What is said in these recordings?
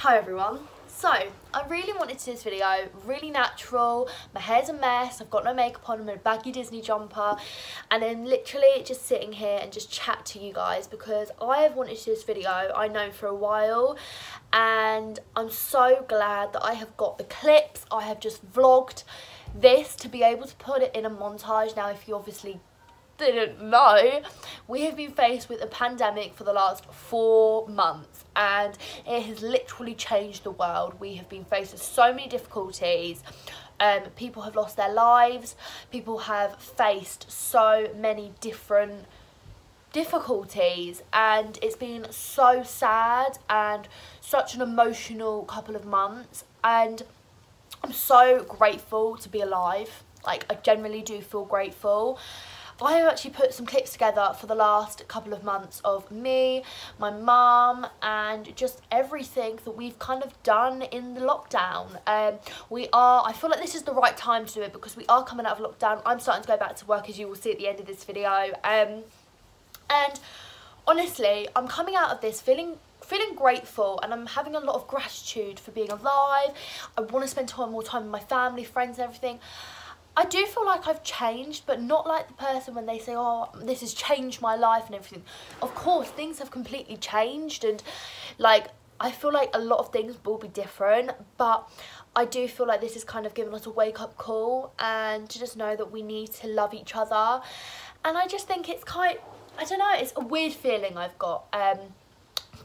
Hi everyone. So, I really wanted to do this video, really natural, my hair's a mess, I've got no makeup on, I'm in a baggy Disney jumper, and then literally just sitting here and just chat to you guys because I have wanted to do this video, I know for a while, and I'm so glad that I have got the clips, I have just vlogged this to be able to put it in a montage. Now, if you obviously didn't know, we have been faced with a pandemic for the last four months and it has literally changed the world. We have been faced with so many difficulties. Um, people have lost their lives. People have faced so many different difficulties and it's been so sad and such an emotional couple of months and I'm so grateful to be alive like I generally do feel grateful I have actually put some clips together for the last couple of months of me, my mum, and just everything that we've kind of done in the lockdown. Um, we are, I feel like this is the right time to do it because we are coming out of lockdown. I'm starting to go back to work as you will see at the end of this video. Um, and honestly, I'm coming out of this feeling feeling grateful and I'm having a lot of gratitude for being alive. I want to spend time more time with my family, friends and everything. I do feel like I've changed, but not like the person when they say, oh, this has changed my life and everything. Of course, things have completely changed and like, I feel like a lot of things will be different, but I do feel like this has kind of given us a wake up call and to just know that we need to love each other. And I just think it's quite, I don't know, it's a weird feeling I've got. Um,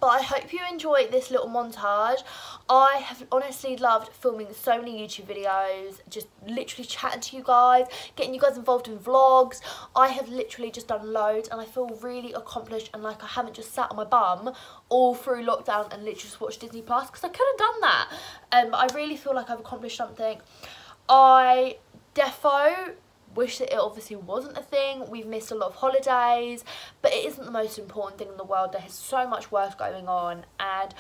but I hope you enjoy this little montage. I have honestly loved filming so many YouTube videos, just literally chatting to you guys, getting you guys involved in vlogs. I have literally just done loads and I feel really accomplished and like I haven't just sat on my bum all through lockdown and literally just watched Disney Plus because I could have done that. Um, I really feel like I've accomplished something. I defo wish that it obviously wasn't a thing. We've missed a lot of holidays, but it isn't the most important thing in the world. There is so much worse going on and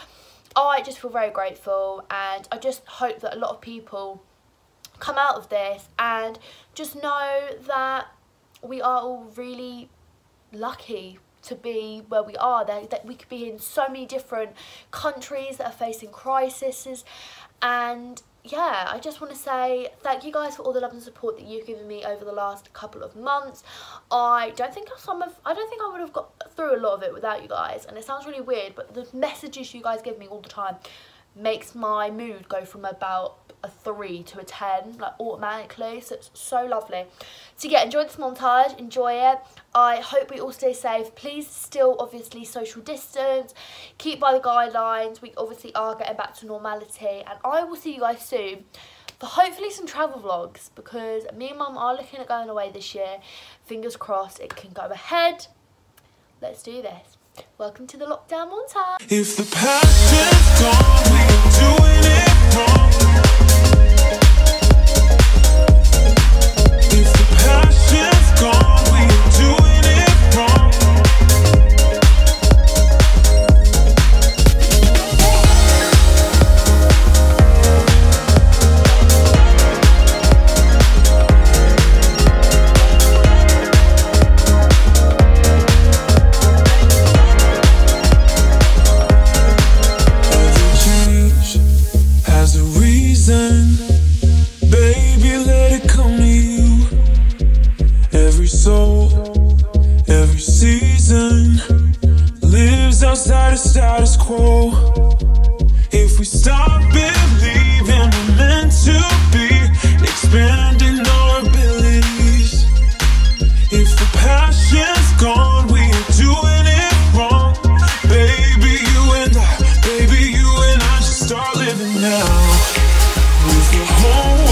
I just feel very grateful and I just hope that a lot of people come out of this and just know that we are all really lucky to be where we are that, that we could be in so many different countries that are facing crises and yeah, I just want to say thank you guys for all the love and support that you've given me over the last couple of months. I don't think some of I don't think I would have got through a lot of it without you guys, and it sounds really weird, but the messages you guys give me all the time makes my mood go from about a 3 to a 10 like automatically so it's so lovely. So yeah enjoy this montage enjoy it. I hope we all stay safe. Please still obviously social distance keep by the guidelines. We obviously are getting back to normality and I will see you guys soon for hopefully some travel vlogs because me and mum are looking at going away this year. Fingers crossed it can go ahead. Let's do this. Welcome to the lockdown montage. If the past is gone, we doing it wrong. So baby, we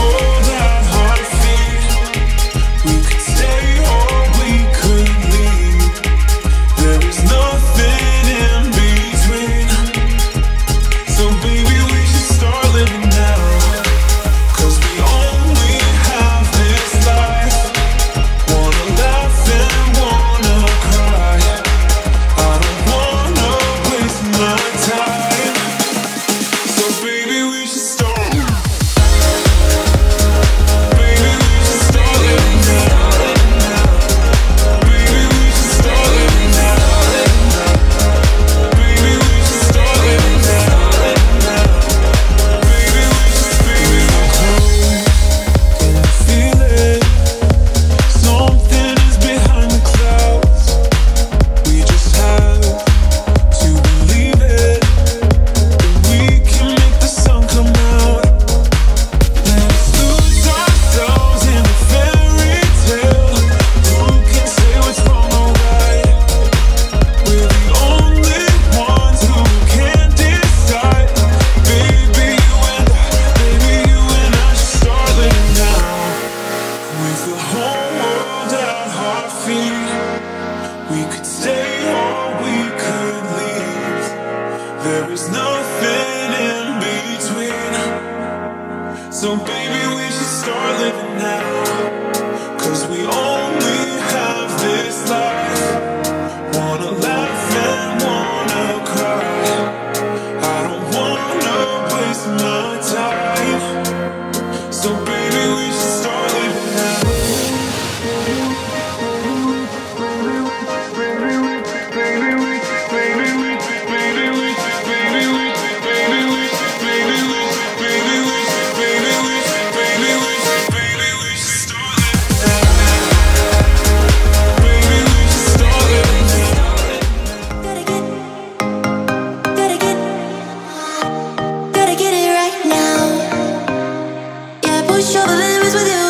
There is nothing in between. So baby, we should start living now. shovel limits with you.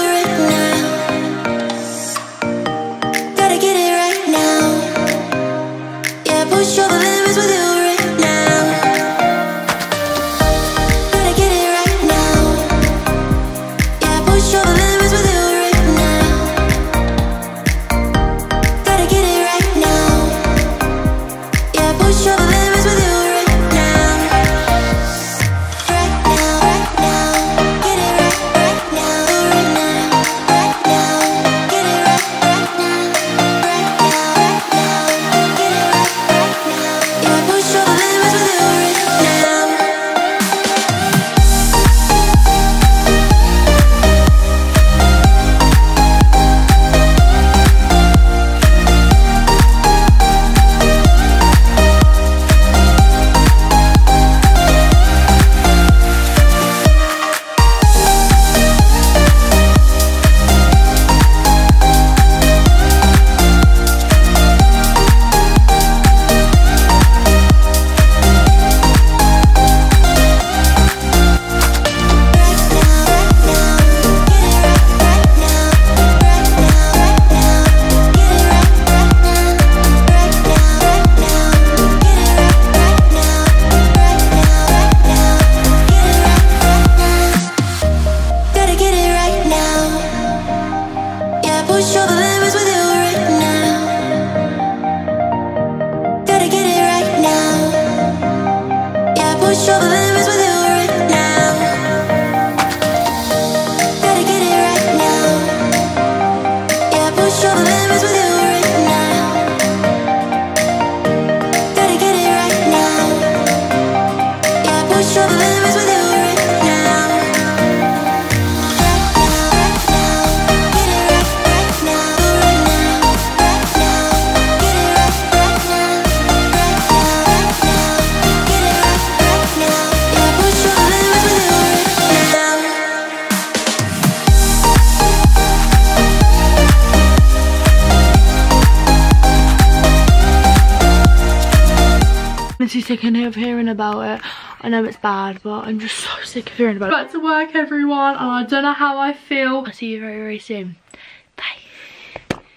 sick of hearing about it. I know it's bad, but I'm just so sick of hearing about it. Back to work, everyone, and I don't know how I feel. I'll see you very, very soon.